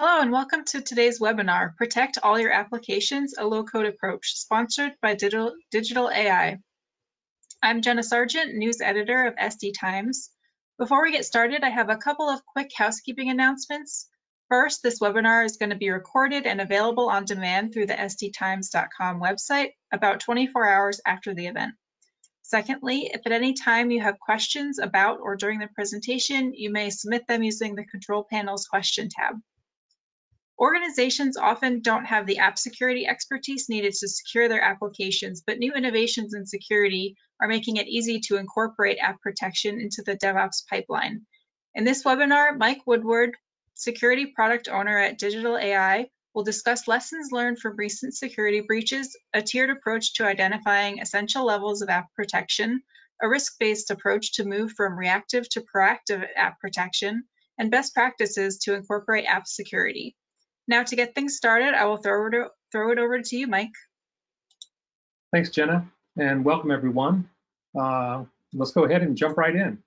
Hello and welcome to today's webinar, Protect All Your Applications, a Low-Code Approach, sponsored by Digital, Digital AI. I'm Jenna Sargent, News Editor of SD Times. Before we get started, I have a couple of quick housekeeping announcements. First, this webinar is going to be recorded and available on demand through the sdtimes.com website about 24 hours after the event. Secondly, if at any time you have questions about or during the presentation, you may submit them using the control panel's question tab. Organizations often don't have the app security expertise needed to secure their applications, but new innovations in security are making it easy to incorporate app protection into the DevOps pipeline. In this webinar, Mike Woodward, security product owner at Digital AI, will discuss lessons learned from recent security breaches, a tiered approach to identifying essential levels of app protection, a risk-based approach to move from reactive to proactive app protection, and best practices to incorporate app security. Now to get things started, I will throw it, throw it over to you, Mike. Thanks, Jenna, and welcome everyone. Uh, let's go ahead and jump right in.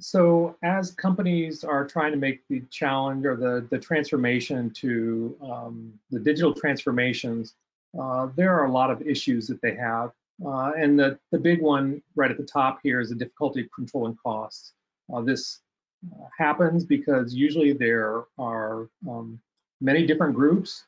So as companies are trying to make the challenge or the, the transformation to um, the digital transformations, uh, there are a lot of issues that they have. Uh, and the, the big one right at the top here is the difficulty of controlling costs. Uh, this happens because usually there are um, many different groups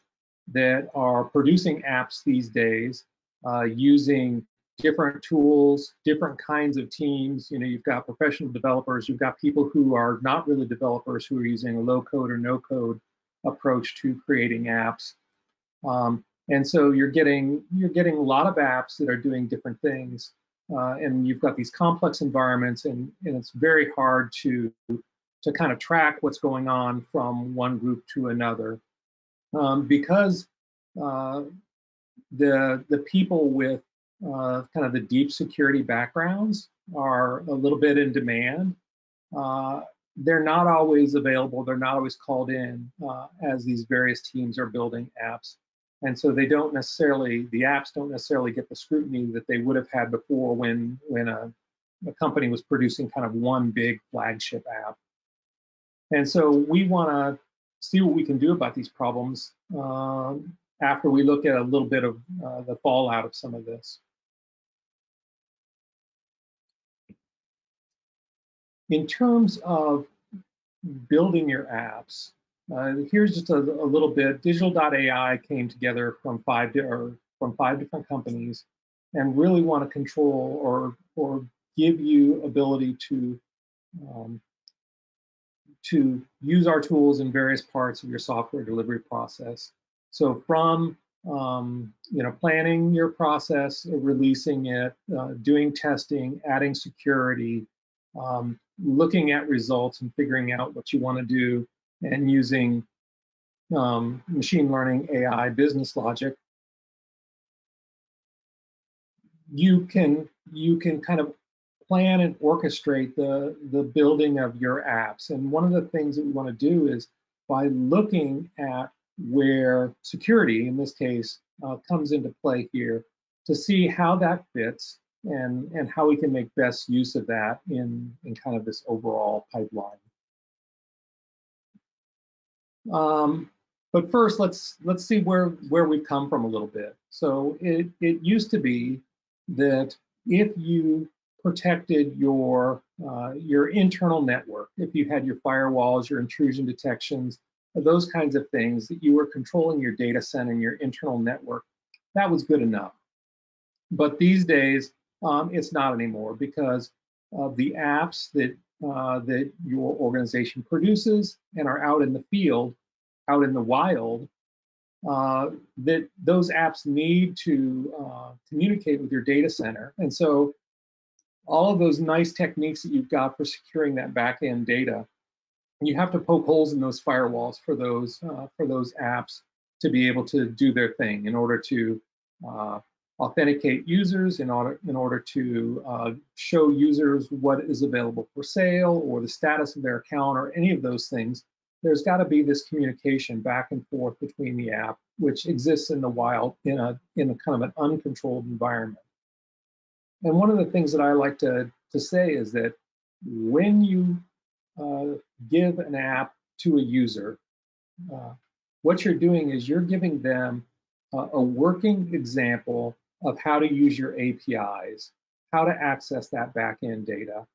that are producing apps these days uh, using different tools, different kinds of teams. You know, you've got professional developers, you've got people who are not really developers who are using a low code or no code approach to creating apps. Um, and so you're getting you're getting a lot of apps that are doing different things. Uh, and you've got these complex environments and, and it's very hard to to kind of track what's going on from one group to another. Um, because uh, the, the people with uh, kind of the deep security backgrounds are a little bit in demand, uh, they're not always available, they're not always called in uh, as these various teams are building apps. And so they don't necessarily, the apps don't necessarily get the scrutiny that they would have had before when, when a, a company was producing kind of one big flagship app. And so we want to see what we can do about these problems um, after we look at a little bit of uh, the fallout of some of this. In terms of building your apps, uh, here's just a, a, little bit. Digital.ai came together from five or from five different companies, and really want to control or or give you ability to um, to use our tools in various parts of your software delivery process. So from um, you know, planning your process, releasing it, uh, doing testing, adding security, um, looking at results and figuring out what you want to do, and using um, machine learning, AI, business logic. You can you can kind of plan and orchestrate the, the building of your apps. And one of the things that we want to do is by looking at where security, in this case, uh, comes into play here, to see how that fits and, and how we can make best use of that in, in kind of this overall pipeline. Um, but first, let's let's see where where we've come from a little bit. So it it used to be that if you protected your uh, your internal network. If you had your firewalls, your intrusion detections, those kinds of things, that you were controlling your data center and your internal network, that was good enough. But these days, um, it's not anymore because of the apps that uh, that your organization produces and are out in the field, out in the wild, uh, that those apps need to uh, communicate with your data center. And so all of those nice techniques that you've got for securing that back-end data, you have to poke holes in those firewalls for those uh, for those apps to be able to do their thing in order to uh, authenticate users, in order in order to uh, show users what is available for sale or the status of their account or any of those things. There's got to be this communication back and forth between the app, which exists in the wild in a in a kind of an uncontrolled environment. And one of the things that I like to, to say is that when you uh, give an app to a user, uh, what you're doing is you're giving them a working example of how to use your APIs, how to access that backend data.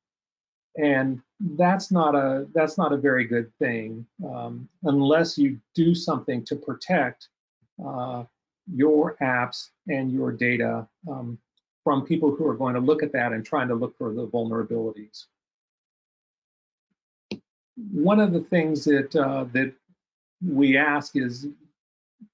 And that's not a that's not a very good thing um, unless you do something to protect uh, your apps and your data um, from people who are going to look at that and trying to look for the vulnerabilities. One of the things that uh, that we ask is,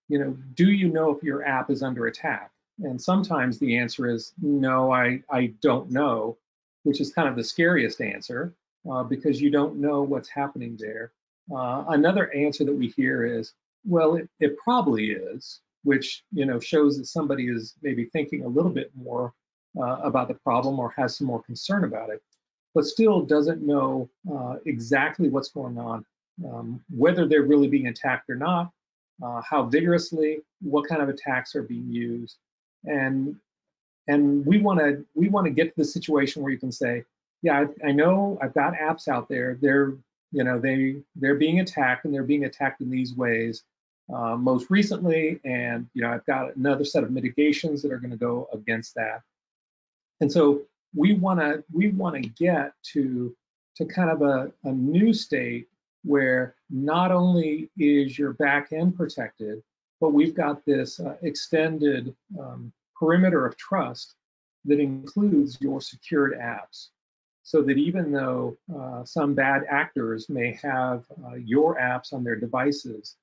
you know, do you know if your app is under attack? And sometimes the answer is no, I, I don't know, which is kind of the scariest answer uh, because you don't know what's happening there. Uh, another answer that we hear is, well, it, it probably is, which you know shows that somebody is maybe thinking a little bit more uh, about the problem or has some more concern about it, but still doesn't know uh, exactly what's going on, um, whether they're really being attacked or not, uh, how vigorously, what kind of attacks are being used, and and we want to we want to get to the situation where you can say, yeah, I, I know I've got apps out there. They're you know they they're being attacked and they're being attacked in these ways uh, most recently, and you know I've got another set of mitigations that are going to go against that. And so we want to we want to get to to kind of a, a new state where not only is your back end protected, but we've got this uh, extended um, perimeter of trust that includes your secured apps. So that even though uh, some bad actors may have uh, your apps on their devices,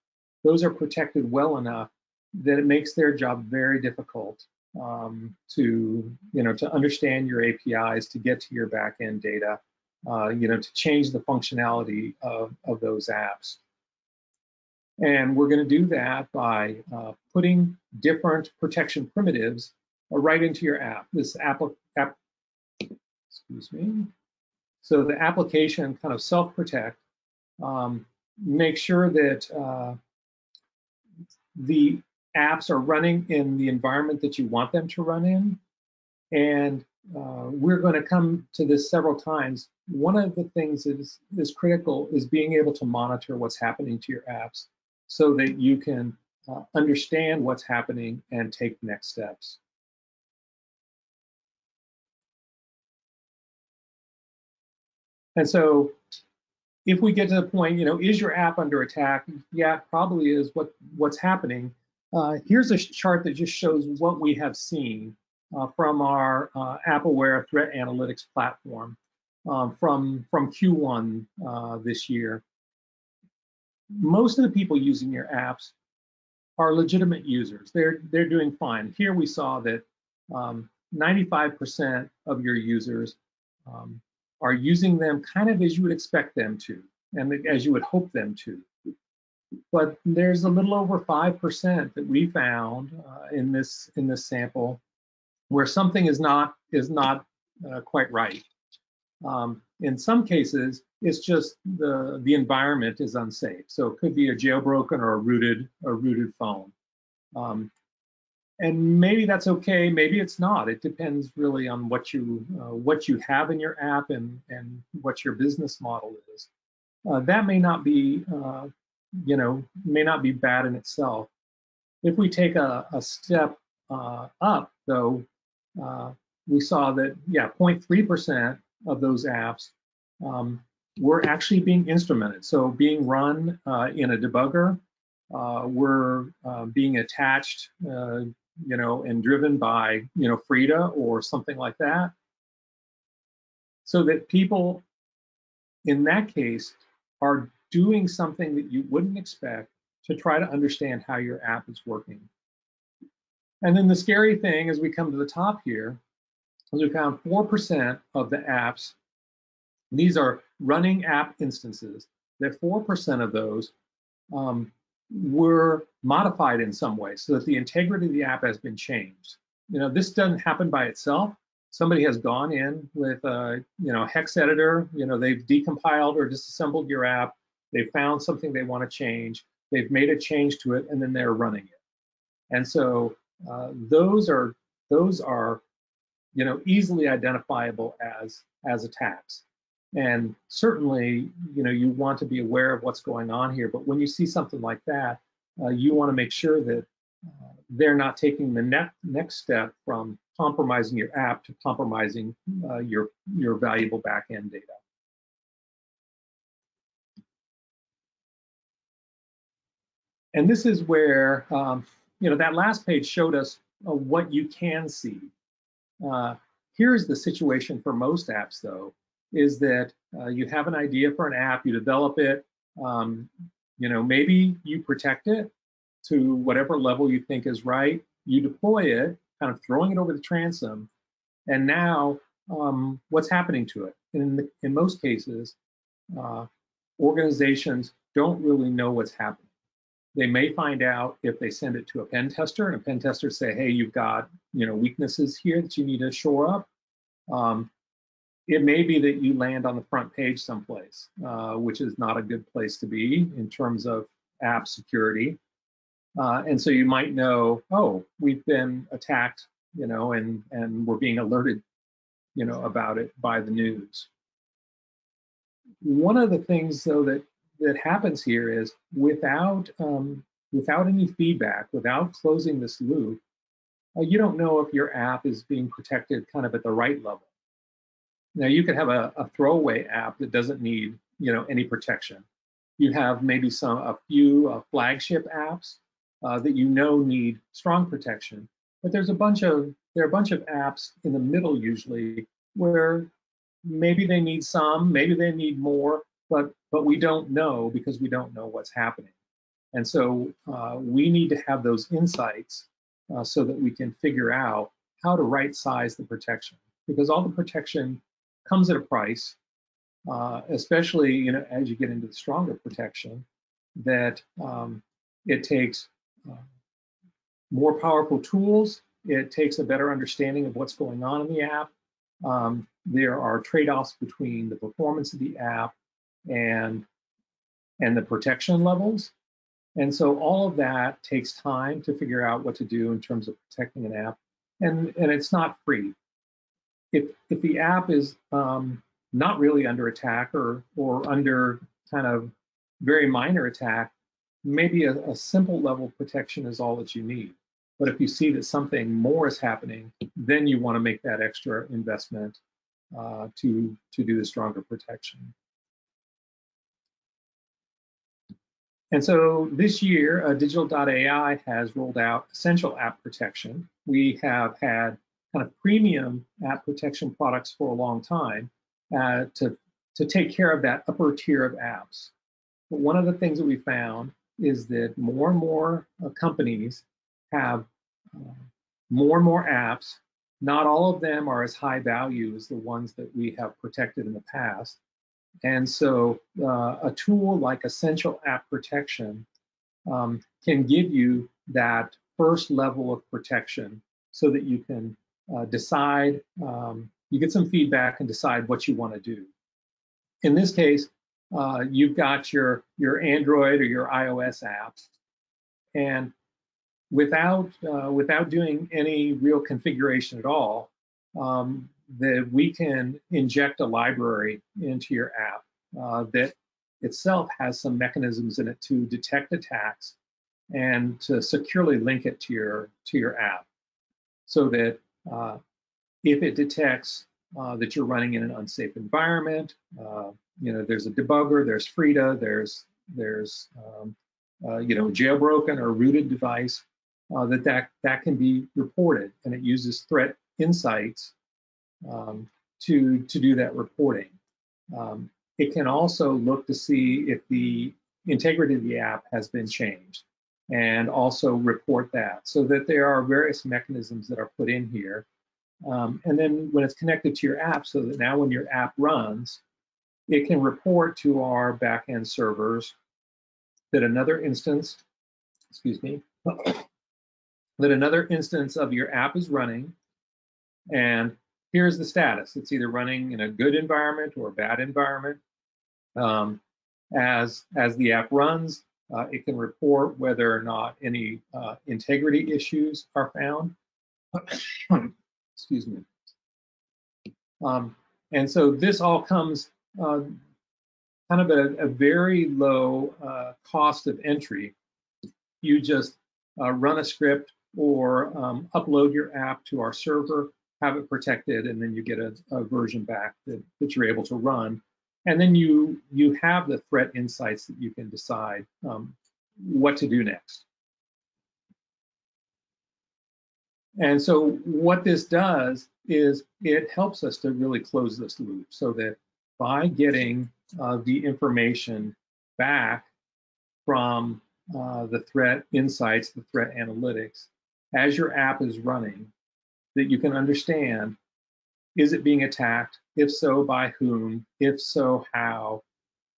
those are protected well enough that it makes their job very difficult um, to, you know, to understand your APIs, to get to your backend data, uh, you know, to change the functionality of, of those apps. And we're going to do that by uh, putting different protection primitives uh, right into your app. This app, app, excuse me. So the application kind of self-protect, um, make sure that uh, the apps are running in the environment that you want them to run in. And uh, we're going to come to this several times. One of the things that is, is critical is being able to monitor what's happening to your apps so that you can uh, understand what's happening and take next steps. And so if we get to the point, you know, is your app under attack? Yeah, probably is what, what's happening. Uh, here's a chart that just shows what we have seen uh, from our uh, AppAware threat analytics platform um, from, from Q1 uh, this year most of the people using your apps are legitimate users. They're they're doing fine. Here we saw that 95% um, of your users um, are using them kind of as you would expect them to, and as you would hope them to. But there's a little over 5% that we found uh, in this in this sample where something is not is not uh, quite right. Um, in some cases, it's just the the environment is unsafe. So it could be a jailbroken or a rooted a rooted phone. Um, and maybe that's okay. Maybe it's not. It depends really on what you uh, what you have in your app and and what your business model is. Uh, that may not be uh, you know may not be bad in itself. If we take a, a step uh, up though, uh, we saw that yeah 0.3% of those apps um, were actually being instrumented. So being run uh, in a debugger, uh, were uh, being attached, uh, you know, and driven by, you know, Frida or something like that. So that people in that case are doing something that you wouldn't expect to try to understand how your app is working. And then the scary thing as we come to the top here is we found 4% of the apps these are running app instances that 4% of those um, were modified in some way so that the integrity of the app has been changed. You know, this doesn't happen by itself. Somebody has gone in with a, you know, hex editor, you know, they've decompiled or disassembled your app, they've found something they want to change, they've made a change to it, and then they're running it. And so uh, those are those are, you know, easily identifiable as as attacks. And certainly, you know, you want to be aware of what's going on here. But when you see something like that, uh, you want to make sure that uh, they're not taking the ne next step from compromising your app to compromising uh, your your valuable backend data. And this is where, um, you know, that last page showed us uh, what you can see. Uh, here's the situation for most apps, though, is that uh, you have an idea for an app, you develop it, um, you know, maybe you protect it to whatever level you think is right, you deploy it, kind of throwing it over the transom, and now um, what's happening to it? in, the, in most cases, uh, organizations don't really know what's happening. They may find out if they send it to a pen tester and a pen tester say, hey, you've got you know weaknesses here that you need to shore up. Um, it may be that you land on the front page someplace, uh, which is not a good place to be in terms of app security. Uh, and so you might know, oh, we've been attacked, you know, and and we're being alerted, you know, about it by the news. One of the things, though, that that happens here is without um, without any feedback, without closing this loop, uh, you don't know if your app is being protected kind of at the right level. Now you could have a, a throwaway app that doesn't need you know any protection. You have maybe some a few uh, flagship apps uh, that you know need strong protection, but there's a bunch of there are a bunch of apps in the middle usually where maybe they need some, maybe they need more, but but we don't know because we don't know what's happening. And so uh, we need to have those insights uh, so that we can figure out how to right size the protection because all the protection comes at a price, uh, especially you know as you get into the stronger protection that um, it takes uh, more powerful tools. It takes a better understanding of what's going on in the app. Um, there are trade-offs between the performance of the app and and the protection levels. And so all of that takes time to figure out what to do in terms of protecting an app, and and it's not free. If if the app is um, not really under attack or or under kind of very minor attack, maybe a, a simple level of protection is all that you need. But if you see that something more is happening, then you want to make that extra investment uh, to to do the stronger protection. And so this year, uh, Digital.ai has rolled out essential app protection. We have had kind of premium app protection products for a long time uh, to, to take care of that upper tier of apps. But one of the things that we found is that more and more uh, companies have uh, more and more apps. Not all of them are as high value as the ones that we have protected in the past. And so uh, a tool like Essential App Protection um, can give you that first level of protection so that you can uh, decide, um, you get some feedback and decide what you want to do. In this case, uh, you've got your, your Android or your iOS apps, and without, uh, without doing any real configuration at all, um, that we can inject a library into your app uh, that itself has some mechanisms in it to detect attacks and to securely link it to your to your app so that uh, if it detects uh, that you're running in an unsafe environment, uh, you know, there's a debugger, there's Frida, there's there's um, uh, you know, jailbroken or rooted device, uh, that, that that can be reported, and it uses threat insights um, to, to do that reporting. Um, it can also look to see if the integrity of the app has been changed and also report that so that there are various mechanisms that are put in here. Um, and then when it's connected to your app, so that now when your app runs, it can report to our backend servers that another instance, excuse me, that another instance of your app is running and here's the status. It's either running in a good environment or a bad environment. Um, as, as the app runs, uh, it can report whether or not any uh, integrity issues are found. Excuse me. Um, and so this all comes uh, kind of a, a very low uh, cost of entry. You just uh, run a script or um, upload your app to our server, have it protected, and then you get a, a version back that, that, you're able to run. And then you you have the threat insights that you can decide um, what to do next. And so what this does is it helps us to really close this loop so that by getting uh, the information back from uh, the threat insights, the threat analytics, as your app is running, that you can understand, is it being attacked? If so, by whom? If so, how?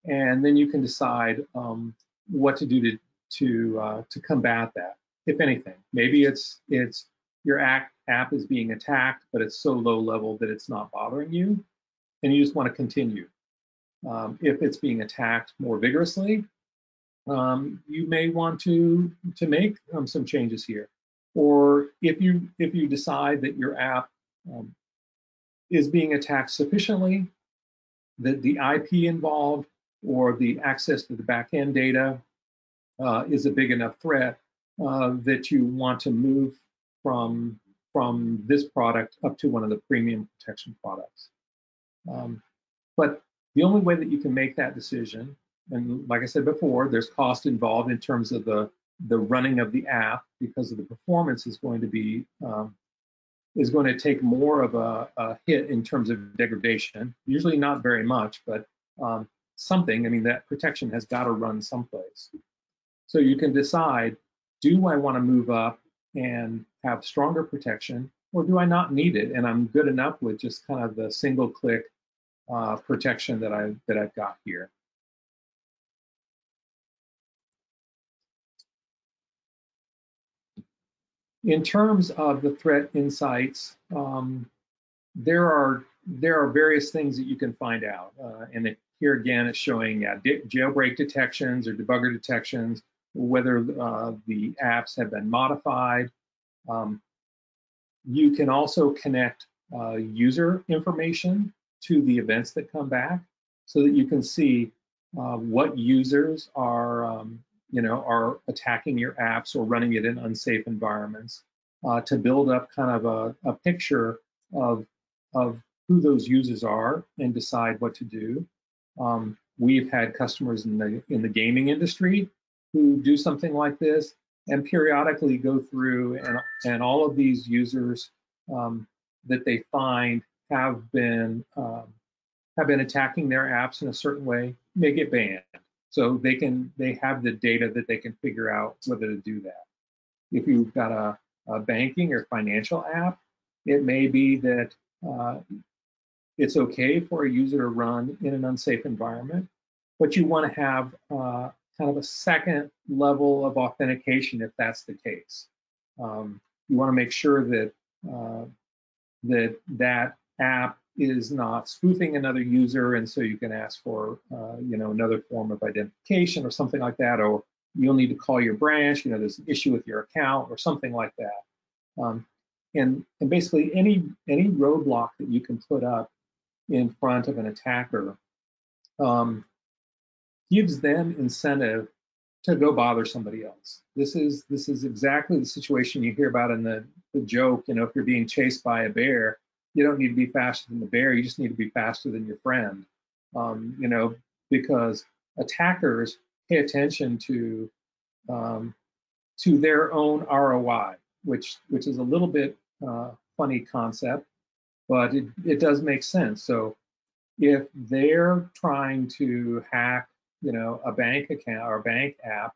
And then you can decide um, what to do to to uh, to combat that, if anything. Maybe it's it's your app, is being attacked, but it's so low level that it's not bothering you, and you just want to continue. Um, if it's being attacked more vigorously, um, you may want to to make um, some changes here. Or if you if you decide that your app um, is being attacked sufficiently, that the IP involved or the access to the backend data uh, is a big enough threat uh, that you want to move from from this product up to one of the premium protection products. Um, but the only way that you can make that decision, and like I said before, there's cost involved in terms of the the running of the app because of the performance is going to be um, is going to take more of a, a, hit in terms of degradation. Usually not very much, but um, something. I mean, that protection has got to run someplace. So you can decide: Do I want to move up and have stronger protection, or do I not need it? And I'm good enough with just kind of the single click uh, protection that I that I've got here. In terms of the threat insights, um, there are there are various things that you can find out, uh, and it, here again it's showing uh, jailbreak detections or debugger detections, whether uh, the apps have been modified. Um, you can also connect uh, user information to the events that come back so that you can see uh, what users are, um, you know, are attacking your apps or running it in unsafe environments uh, to build up kind of a, a picture of, of who those users are and decide what to do. Um, we've had customers in the in the gaming industry who do something like this and periodically go through and, and all of these users um, that they find have been um, have been attacking their apps in a certain way may get banned. So they can they have the data that they can figure out whether to do that. If you've got a, a banking or financial app, it may be that uh, it's okay for a user to run in an unsafe environment, but you want to have uh, kind of a second level of authentication if that's the case. Um, you want to make sure that uh, that that app is not spoofing another user, and so you can ask for uh, you know another form of identification or something like that, or you'll need to call your branch. You know, there's an issue with your account or something like that. Um, and and basically any any roadblock that you can put up in front of an attacker um, gives them incentive to go bother somebody else. This is this is exactly the situation you hear about in the, the joke. You know, if you're being chased by a bear, you don't need to be faster than the bear. You just need to be faster than your friend. Um, you know, because attackers pay attention to um, to their own ROI, which which is a little bit uh, funny concept, but it, it does make sense. So if they're trying to hack you know, a bank account or a bank app,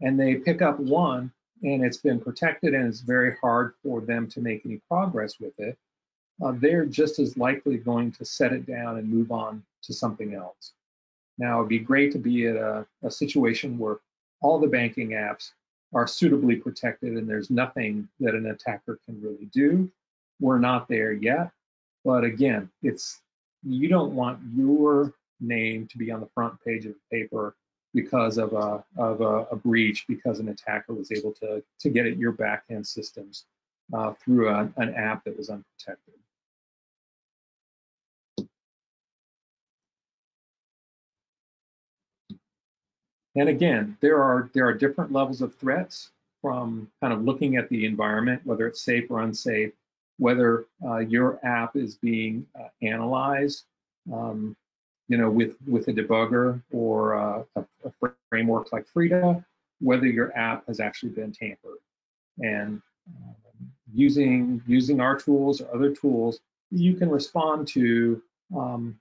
and they pick up one and it's been protected and it's very hard for them to make any progress with it, uh, they're just as likely going to set it down and move on to something else. Now, it'd be great to be at a, a situation where all the banking apps are suitably protected and there's nothing that an attacker can really do. We're not there yet, but again, it's you don't want your name to be on the front page of the paper because of a of a, a breach because an attacker was able to to get at your backend systems uh, through a, an app that was unprotected. And again, there are there are different levels of threats from kind of looking at the environment, whether it's safe or unsafe, whether uh, your app is being uh, analyzed, um, you know, with with a debugger or uh, a, a, framework like Frida, whether your app has actually been tampered, and um, using using our tools or other tools, you can respond to um,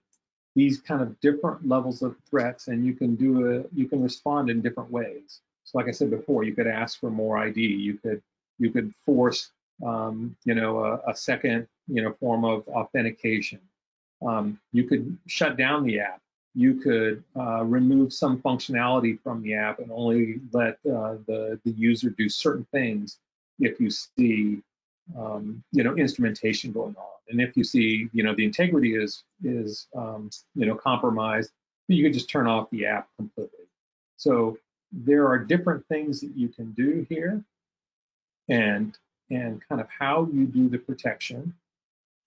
these kind of different levels of threats and you can do a you can respond in different ways. So like i said before you could ask for more id you could you could force um, you know a, a, second you know form of authentication. Um, you could shut down the app. You could uh, remove some functionality from the app and only let uh, the the user do certain things if you see um, you know instrumentation going on and if you see, you know, the integrity is is um, you know compromised, you can just turn off the app completely. So there are different things that you can do here, and and kind of how you do the protection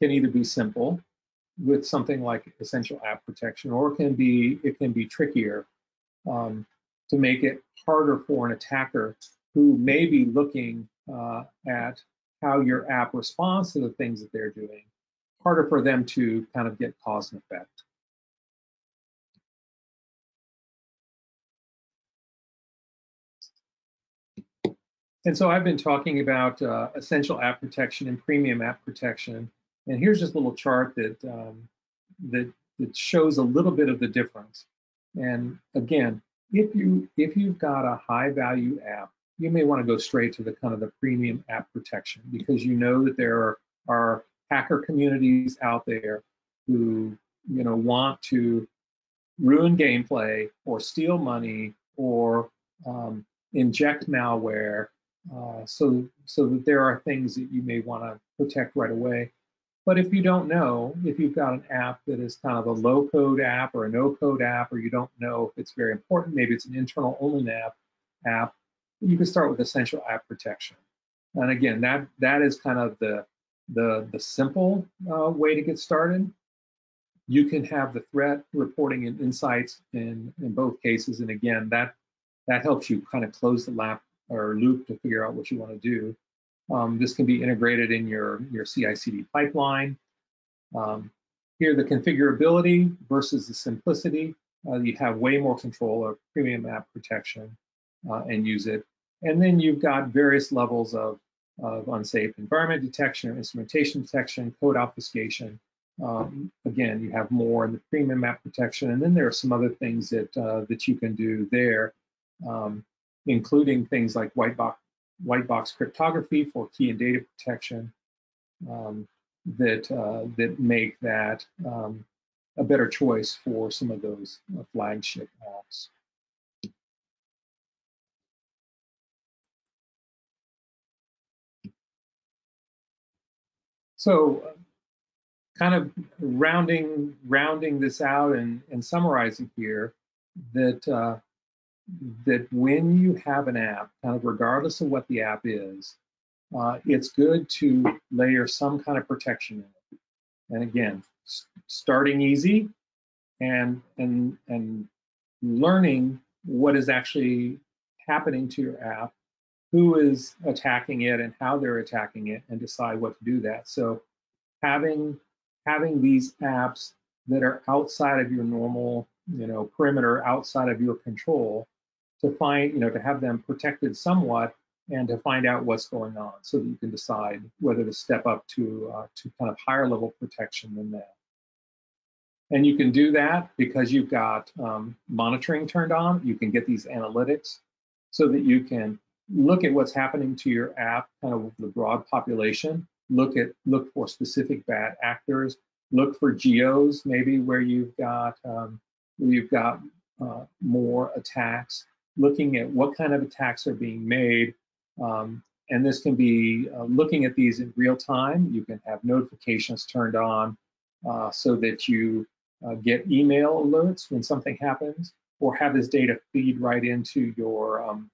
can either be simple with something like essential app protection, or it can be it can be trickier um, to make it harder for an attacker who may be looking uh, at how your app responds to the things that they're doing harder for them to kind of get cause and effect. And so I've been talking about uh, essential app protection and premium app protection. And here's just a little chart that, um, that, that shows a little bit of the difference. And again, if you if you've got a high value app, you may want to go straight to the kind of the premium app protection because you know that there are, are hacker communities out there who you know want to ruin gameplay or steal money or um, inject malware uh, so so that there are things that you may want to protect right away. But if you don't know if you've got an app that is kind of a low code app or a no code app or you don't know if it's very important maybe it's an internal only app app you can start with essential app protection and again that that is kind of the the, the simple uh, way to get started. You can have the threat reporting and insights in, in both cases. And again, that, that helps you kind of close the lap or loop to figure out what you want to do. Um, this can be integrated in your, your CI/CD pipeline. Um, here, the configurability versus the simplicity. Uh, you have way more control of premium app protection uh, and use it. And then you've got various levels of of unsafe environment detection or instrumentation detection, code obfuscation. Um, again, you have more in the premium app protection, and then there are some other things that uh, that you can do there, um, including things like white box white box cryptography for key and data protection um, that uh, that make that um, a better choice for some of those uh, flagship apps. So kind of rounding rounding this out and, and summarizing here that uh, that when you have an app, kind of regardless of what the app is, uh, it's good to layer some kind of protection in it. And again, starting easy and and and learning what is actually happening to your app who is attacking it and how they're attacking it and decide what to do that. So having having these apps that are outside of your normal, you know, perimeter, outside of your control, to find, you know, to have them protected somewhat and to find out what's going on so that you can decide whether to step up to uh, to kind of higher level protection than that. And you can do that because you've got um, monitoring turned on. You can get these analytics so that you can look at what's happening to your app, kind of the broad population. Look at look for specific bad actors. Look for geos, maybe where you've got um, where you've got uh, more attacks. Looking at what kind of attacks are being made, um, and this can be uh, looking at these in real time. You can have notifications turned on uh, so that you uh, get email alerts when something happens, or have this data feed right into your um,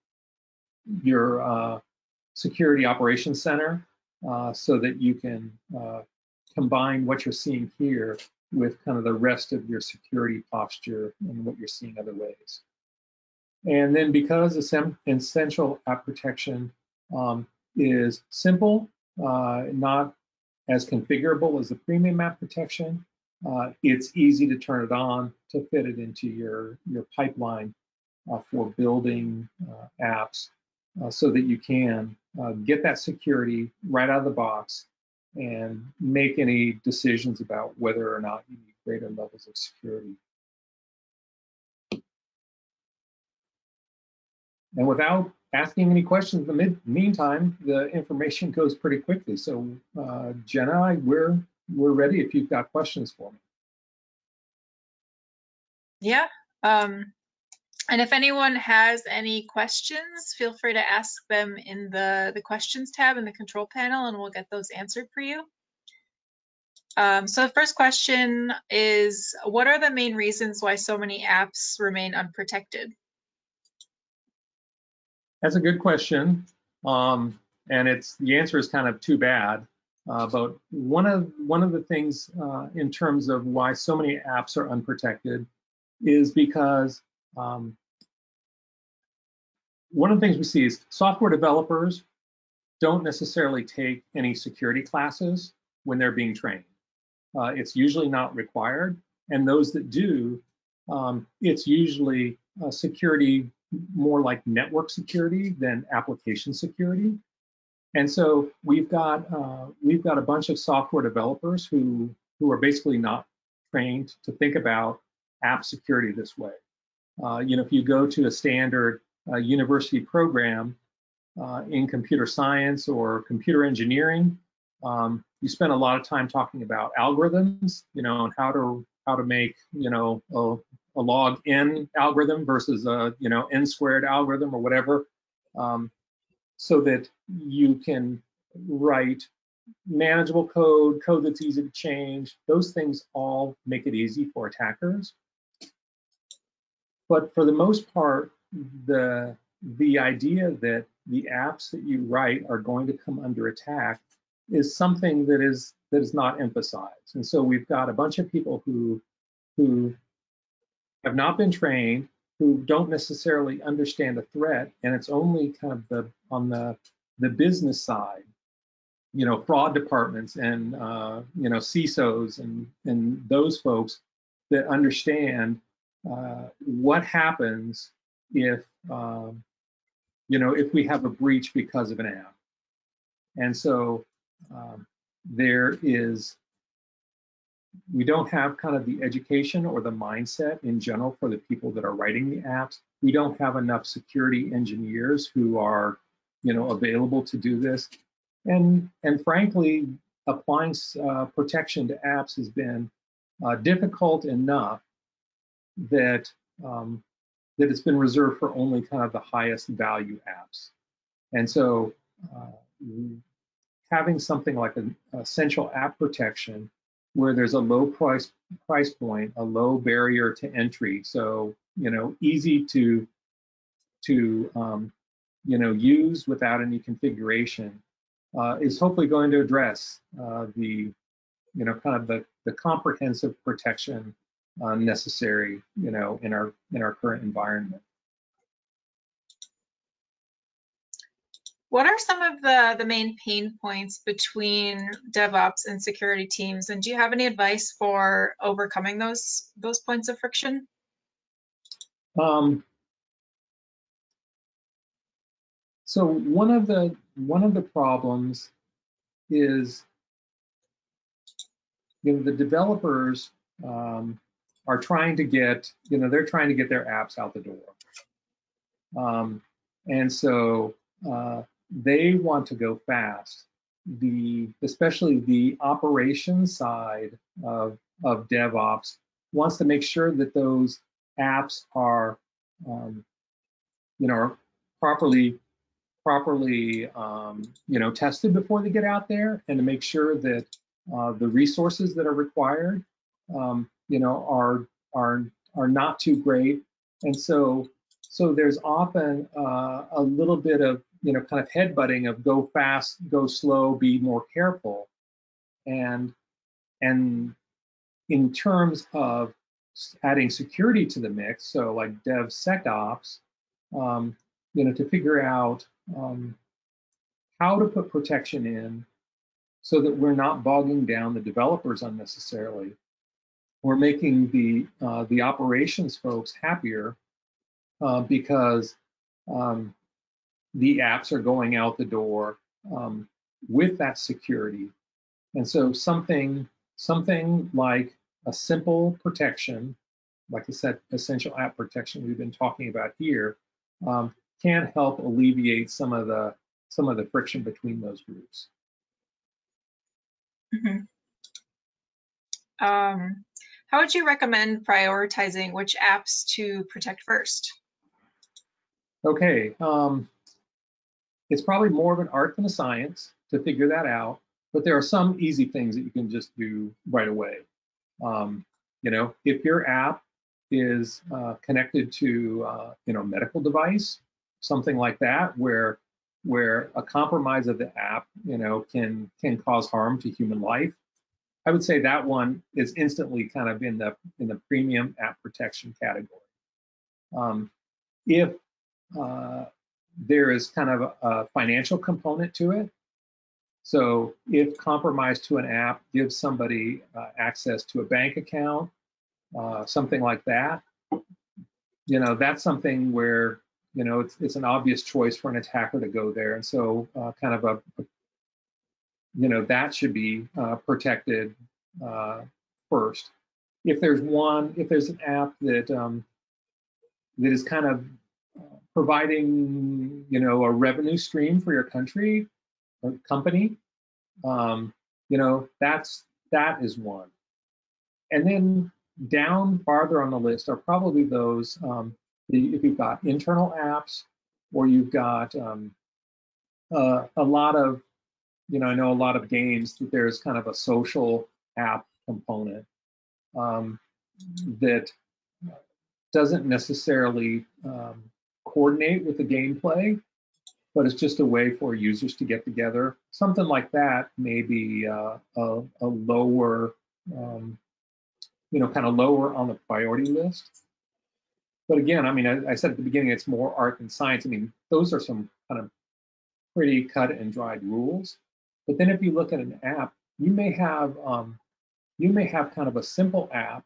your uh, security operations center uh, so that you can uh, combine what you're seeing here with kind of the rest of your security posture and what you're seeing other ways. And then because essential app protection um, is simple, uh, not as configurable as the premium app protection, uh, it's easy to turn it on to fit it into your, your pipeline uh, for building uh, apps uh, so that you can uh, get that security right out of the box and make any decisions about whether or not you need greater levels of security. And without asking any questions in the meantime, the information goes pretty quickly. So uh, Jenna, we're, we're ready if you've got questions for me. Yeah. Um, and if anyone has any questions, feel free to ask them in the, the questions tab in the control panel and we'll get those answered for you. Um, so the first question is, what are the main reasons why so many apps remain unprotected? That's a good question. Um, and it's the answer is kind of too bad. Uh, but one of one of the things uh, in terms of why so many apps are unprotected is because um, one of the things we see is software developers don't necessarily take any security classes when they're being trained. Uh, it's usually not required, and those that do, um, it's usually uh, security more like network security than application security. And so we've got uh, we've got a bunch of software developers who who are basically not trained to think about app security this way. Uh, you know, if you go to a standard uh, university program uh, in computer science or computer engineering, um, you spend a lot of time talking about algorithms, you know, and how to how to make you know a, a log n algorithm versus a you know n squared algorithm or whatever, um, so that you can write manageable code, code that's easy to change. Those things all make it easy for attackers. But for the most part, the the idea that the apps that you write are going to come under attack is something that is that is not emphasized. And so we've got a bunch of people who who have not been trained, who don't necessarily understand a threat, and it's only kind of the on the the business side, you know, fraud departments and uh, you know CISOs and and those folks that understand uh, what happens if um, you know if we have a breach because of an app. And so um, there is we don't have kind of the education or the mindset in general for the people that are writing the apps. We don't have enough security engineers who are, you know, available to do this. And and frankly, applying uh, protection to apps has been uh, difficult enough that um, that it's been reserved for only kind of the highest value apps. And so uh, having something like an essential app protection where there's a low price price point, a low barrier to entry. So, you know, easy to to um, you know use without any configuration uh, is hopefully going to address uh, the you know kind of the the comprehensive protection uh, necessary you know in our in our current environment. What are some of the, the main pain points between DevOps and security teams? And do you have any advice for overcoming those those points of friction? Um, so one of the one of the problems is you know the developers um, are trying to get you know they're trying to get their apps out the door, um, and so uh, they want to go fast. The especially the operation side of of DevOps wants to make sure that those apps are um, you know properly properly um, you know tested before they get out there and to make sure that uh, the resources that are required um, you know are are are not too great and so so there's often uh, a little bit of you know, kind of headbutting of go fast, go slow, be more careful. And and in terms of adding security to the mix, so like DevSecOps, um, you know, to figure out um, how to put protection in so that we're not bogging down the developers unnecessarily. We're making the uh, the operations folks happier uh, because um, the apps are going out the door um, with that security. And so something something like a simple protection, like I said, essential app protection we've been talking about here, um, can help alleviate some of the some of the friction between those groups. Mhm. Um, how would you recommend prioritizing which apps to protect first? Okay, um, it's probably more of an art than a science to figure that out, but there are some easy things that you can just do right away. Um, you know, if your app is uh, connected to, uh, you know, medical device, something like that, where where a compromise of the app, you know, can can cause harm to human life, I would say that one is instantly kind of in the in the premium app protection category. Um, if uh, there is kind of a, a financial component to it, so if compromise to an app gives somebody uh, access to a bank account, uh, something like that, you know, that's something where, you know, it's, it's an obvious choice for an attacker to go there. And so uh, kind of a, a, you know, that should be uh, protected uh, first. If there's one, if there's an app that um, that is kind of uh, providing, you know, a revenue stream for your country, or company, um, you know, that's that is one. And then down farther on the list are probably those um, the, if you've got internal apps or you've got um, uh, a lot of, you know, I know a lot of games that there's kind of a social app component um, that doesn't necessarily um, coordinate with the gameplay, but it's just a way for users to get together. Something like that may be uh, a, a, lower, um, you know, kind of lower on the priority list. But again, I mean, I, I, said at the beginning, it's more art than science. I mean, those are some kind of pretty cut and dried rules. But then if you look at an app, you may have um, you may have kind of a simple app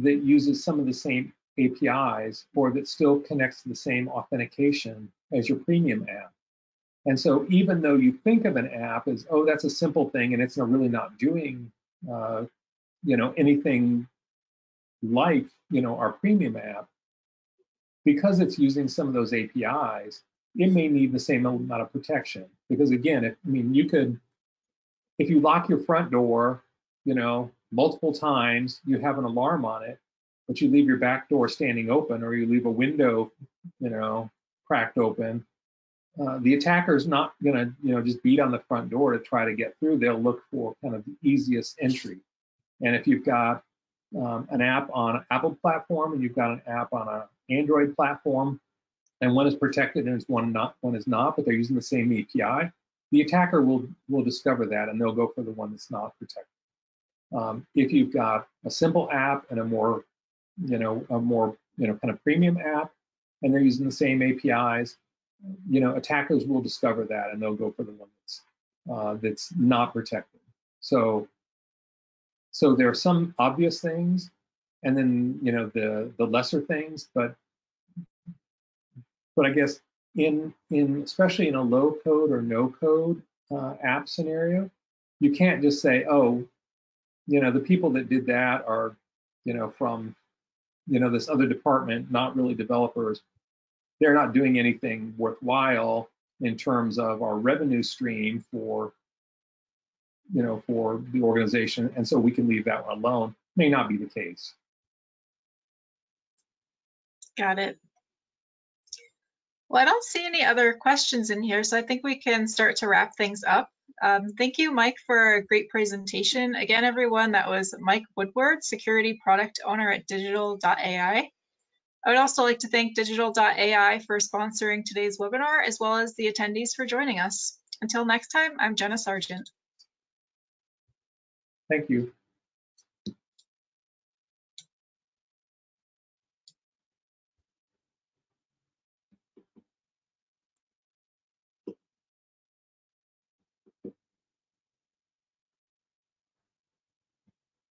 that uses some of the same APIs or that still connects to the same authentication as your premium app. And so even though you think of an app as, oh, that's a simple thing and it's really not doing, uh, you know, anything like, you know, our premium app, because it's using some of those APIs, it may need the same amount of protection. Because again, if, I mean, you could, if you lock your front door, you know, multiple times, you have an alarm on it, but you leave your back door standing open or you leave a window, you know, cracked open, uh, the attacker is not going to, you know, just beat on the front door to try to get through. They'll look for kind of the easiest entry. And if you've got um, an app on an Apple platform and you've got an app on an Android platform, and one is protected and one not, one is not, but they're using the same API, the attacker will will discover that and they'll go for the one that's not protected. Um, if you've got a simple app and a more you know, a more, you know, kind of premium app, and they're using the same APIs, you know, attackers will discover that and they'll go for the one that's uh, that's not protected. So, so there are some obvious things, and then you know the the lesser things, but but I guess in in especially in a low code or no code uh, app scenario, you can't just say, oh, you know, the people that did that are, you know, from you know, this other department, not really developers, they're not doing anything worthwhile in terms of our revenue stream for, you know, for the organization. And so we can leave that one alone. May not be the case. Got it. Well, I don't see any other questions in here, so I think we can start to wrap things up. Um, thank you, Mike, for a great presentation. Again, everyone, that was Mike Woodward, Security Product Owner at Digital.ai. I would also like to thank Digital.ai for sponsoring today's webinar, as well as the attendees for joining us. Until next time, I'm Jenna Sargent. Thank you.